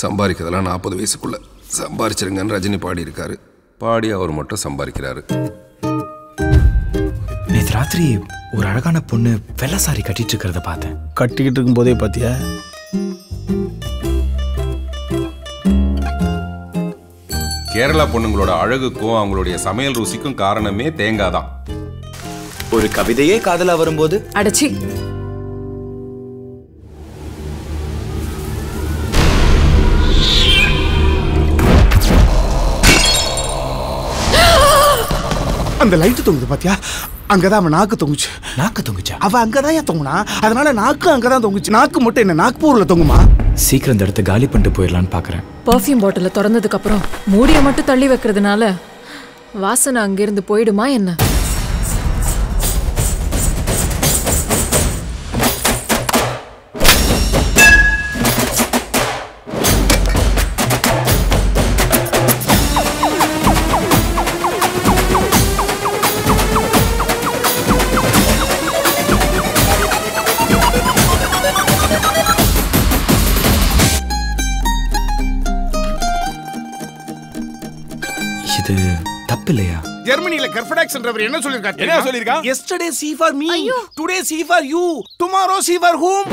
சம்பாதிக்கிறதெல்லாம் நாற்பது வயசுக்குள்ள. சம்பாரிச்சிருங்கன்னு ரஜினி பாடி இருக்காரு பாடி அவர் மட்டும் சம்பாதிக்கிறாரு. நேற்று ராத்திரி ஒரு அழகான பொண்ணு வெள்ளை சாரி கட்டிட்டு இருக்கிறத பார்த்தேன். கட்டிக்கிட்டு இருக்கும் போதே பாத்தியா? கேரளா பொண்ணுங்களோட அழகுக்கும் அவங்களுடைய சமையல் ருசிக்கும் காரணமே தேங்காய் தான் ஒரு கவிதையே காதலா வரும்போது? அடச்சி. அந்த லைட்டு தொங்குது பாத்தியா? அங்கதான் அவன் நாக்கு தொங்குச்சு. நாக்கு தொங்குச்சா? அவ அங்கதான் ஏன் தொங்குனா. அதனால நாக்கு அங்கதான் தொங்குச்சு. நாக்கு மட்டும் என்ன நாக்பூர்ல தொங்குமா? சீக்கிரம் இந்த இடத்த காலி பண்ணிட்டு போயிடலான்னு பாக்குறேன். பர்ஃப்யூம் பாட்டில திறந்ததுக்கு அப்புறம் மூடிய மட்டும் தள்ளி வைக்கிறதுனால வாசனை அங்கிருந்து போயிடுமா என்ன? இது தப்பு இல்லையா ஜெர்மனில கர்ஃபடாக்ஸ் என்றவர் என்ன சொல்லிருக்காரு என்ன சொல்லிருக்கான்? Yesterday see for me today see for you tomorrow see for whom